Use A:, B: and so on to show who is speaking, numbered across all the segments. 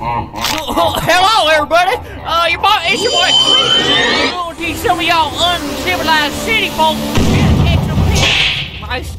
A: Hello, everybody. Uh, your boy, it's your boy Cleveland. I'm gonna teach some of y'all uncivilized city folks how to catch a fish. Nice.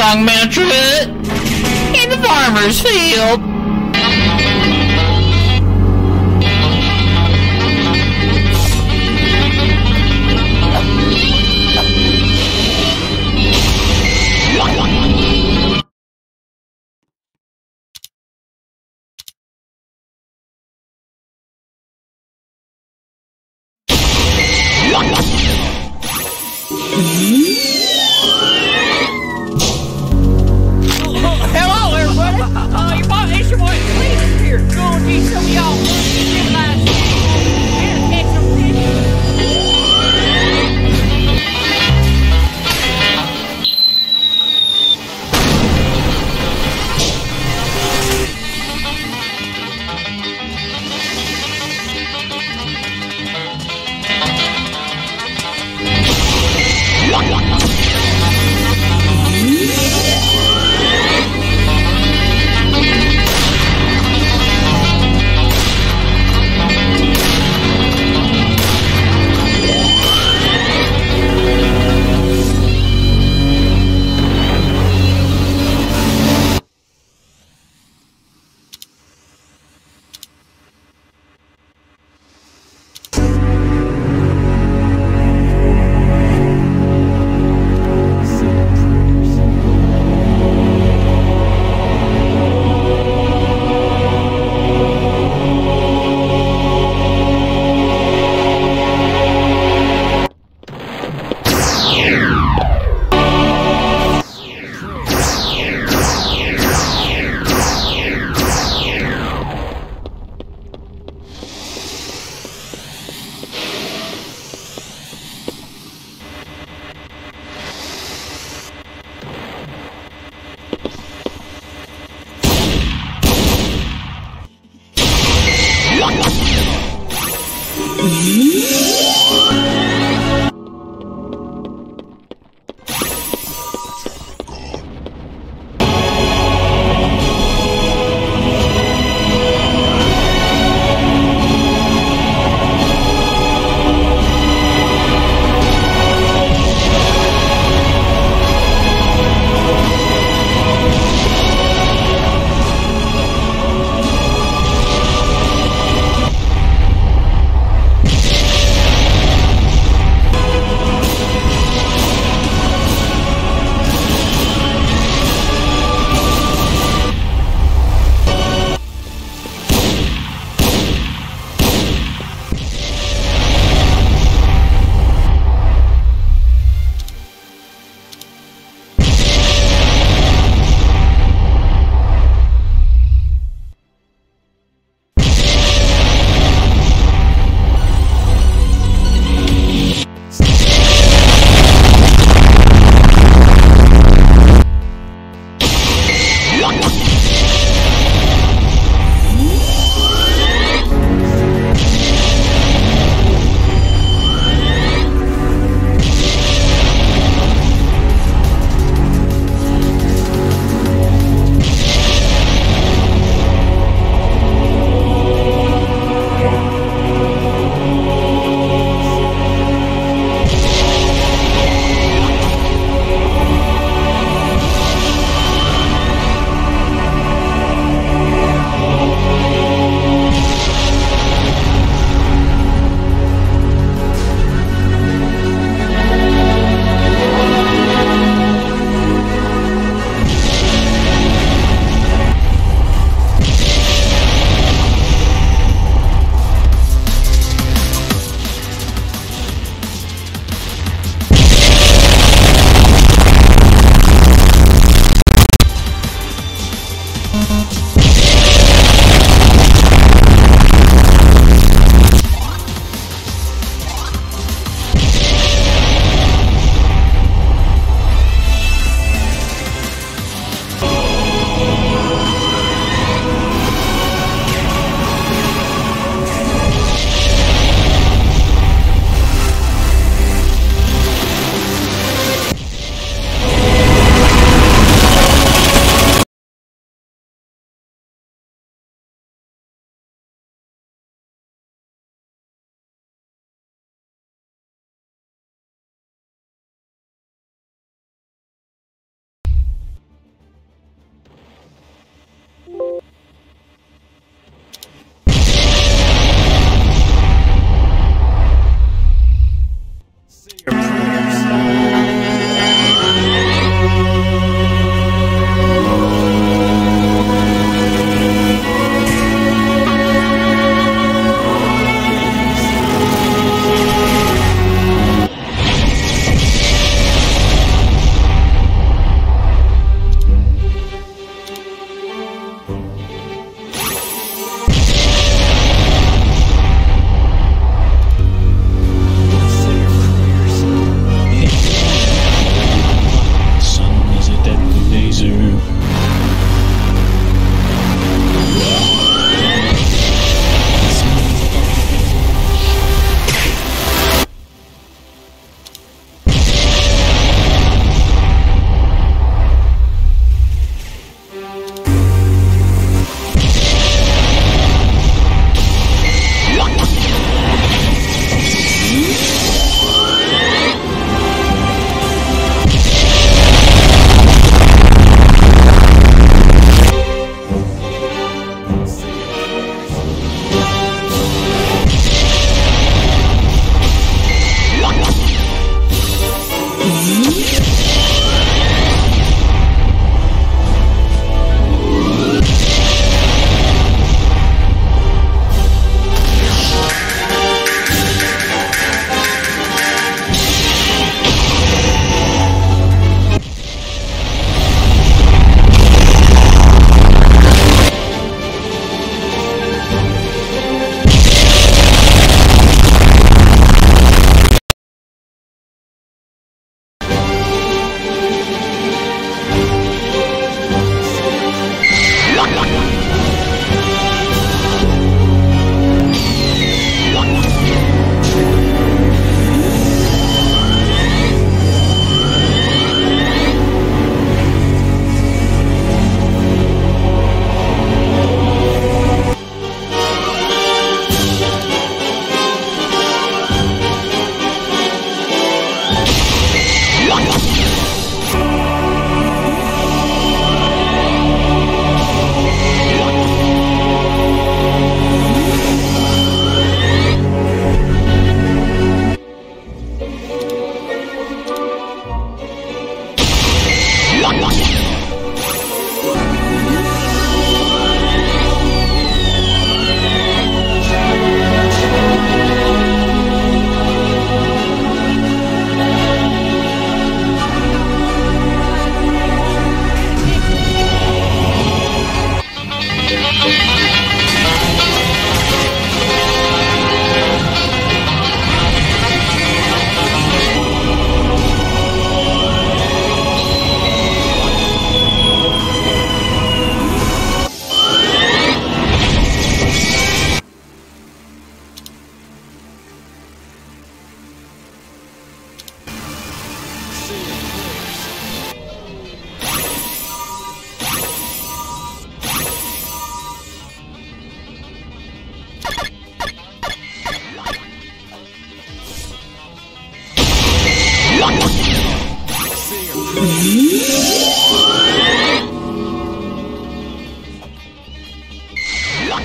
B: Miniature hut in the farmer's field.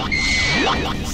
A: わっ!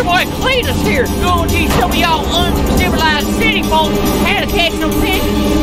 A: Your boy, Cletus here. Going to teach some y'all uncivilized city folks how to catch them pigeons.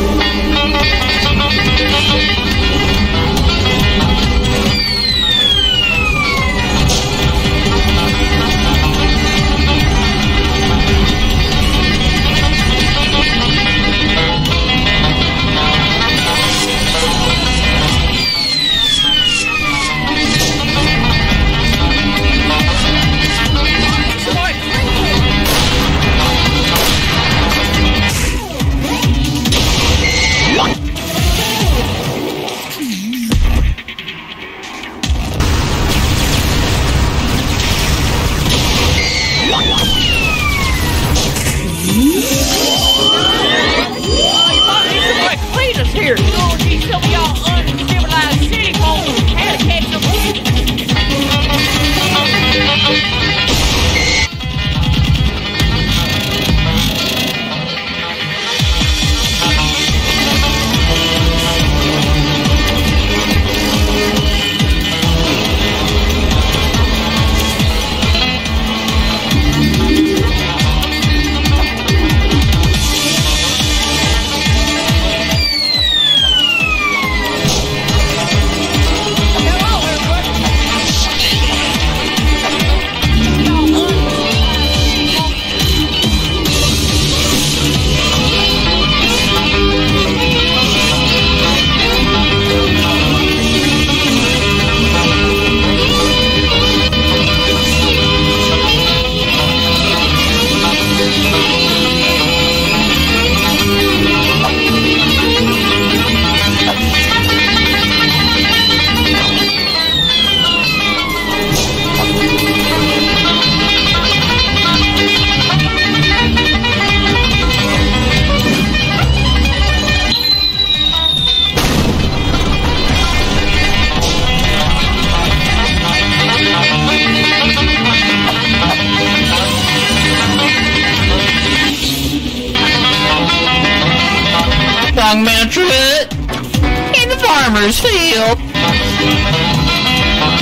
B: Field.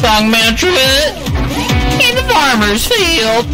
B: Longman Truett in the farmer's field.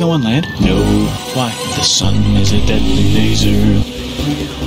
C: Go on land? No. Why? The sun is a deadly laser.